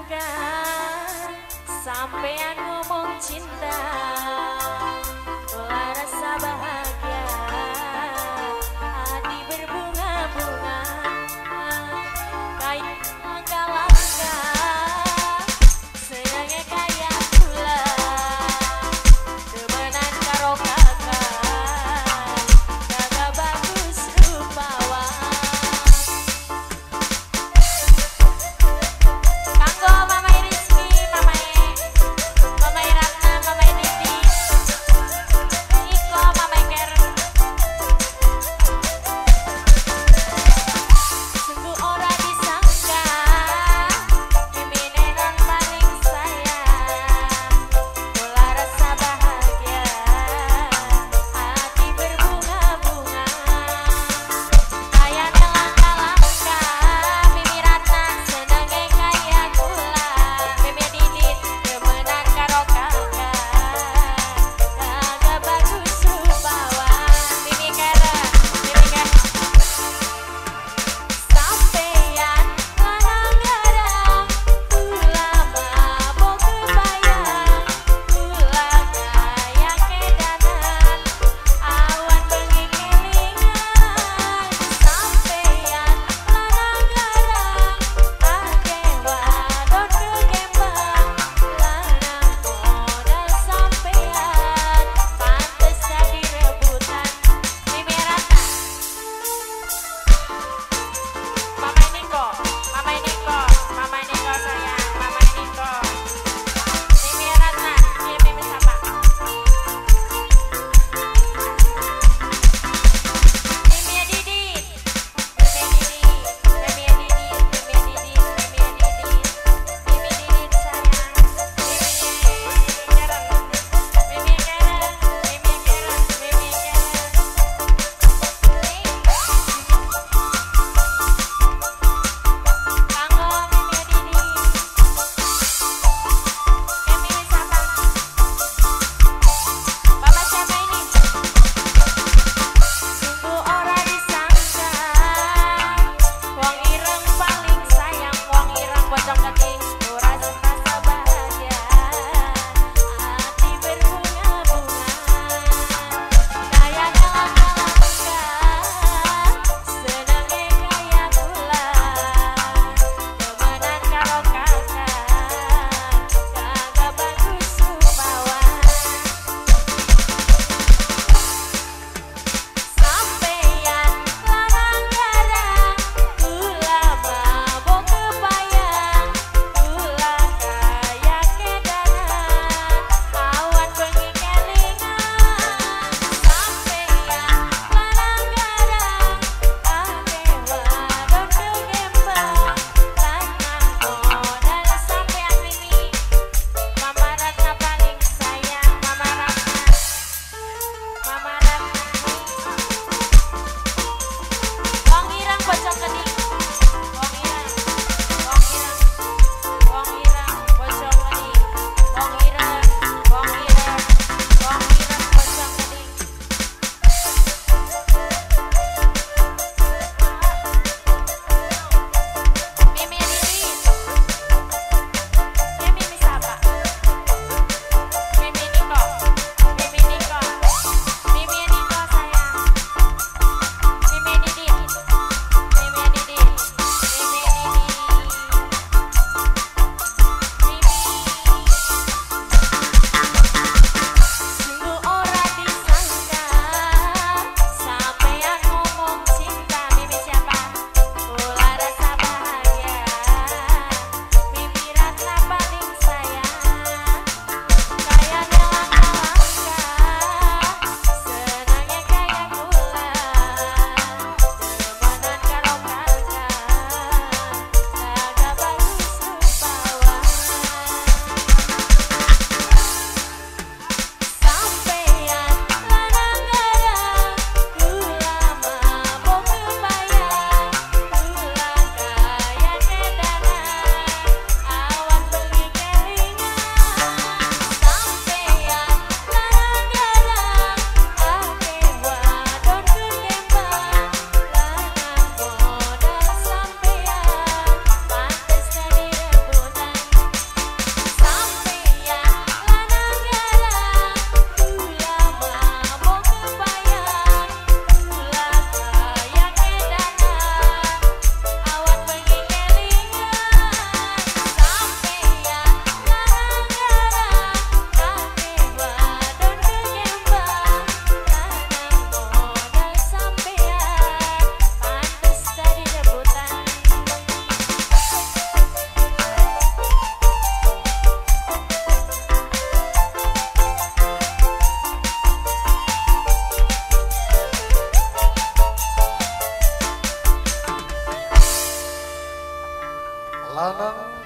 Sampai sampean ngomong cinta Lara sabar.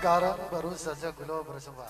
कारण बरु सज गुलो ब्रजवा